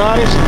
Daar is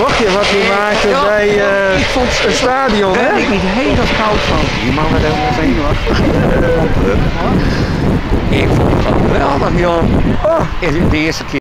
Bochtje wat hij maakte Ja, bij eh, ik vond het stadion, Daar hè? ben ik niet helemaal koud van. Die man werd helemaal zenuwachtig. Ik vond het geweldig, joh. Oh, De eerste keer